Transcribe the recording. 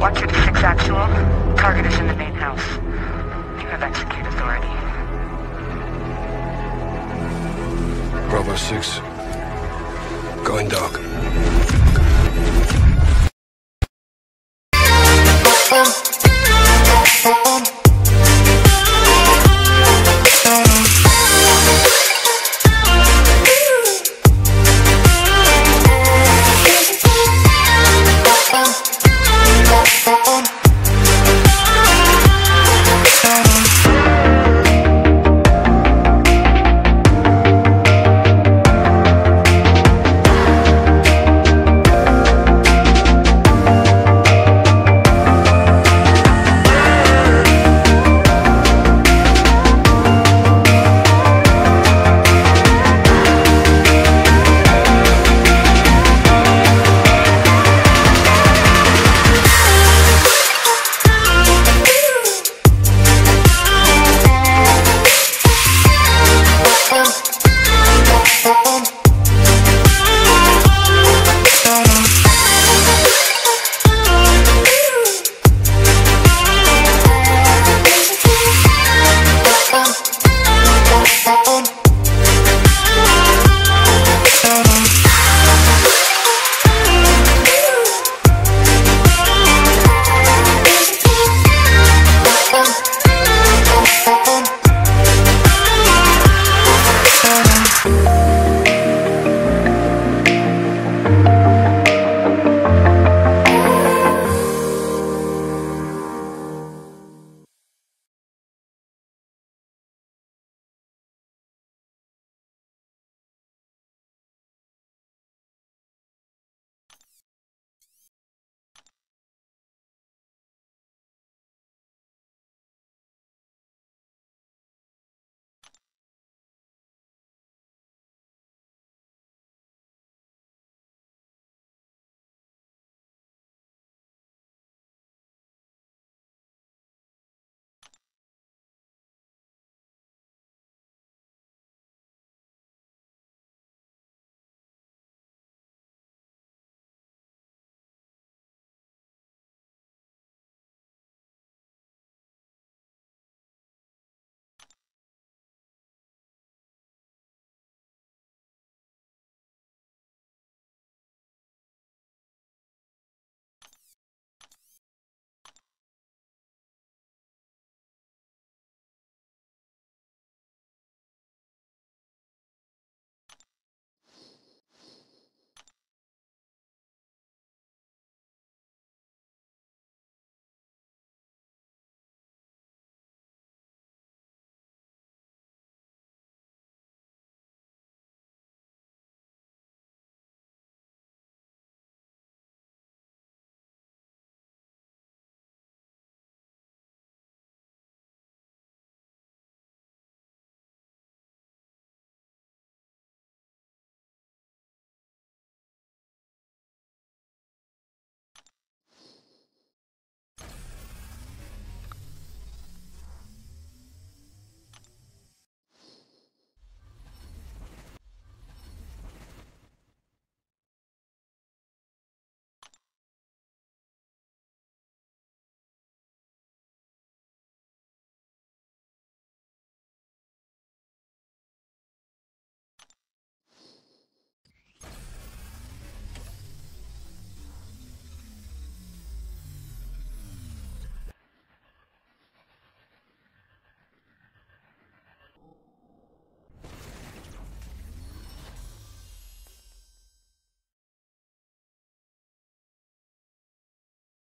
Watcher 6 actual. Target is in the main house. You have execute authority. Bravo 6. Going dark.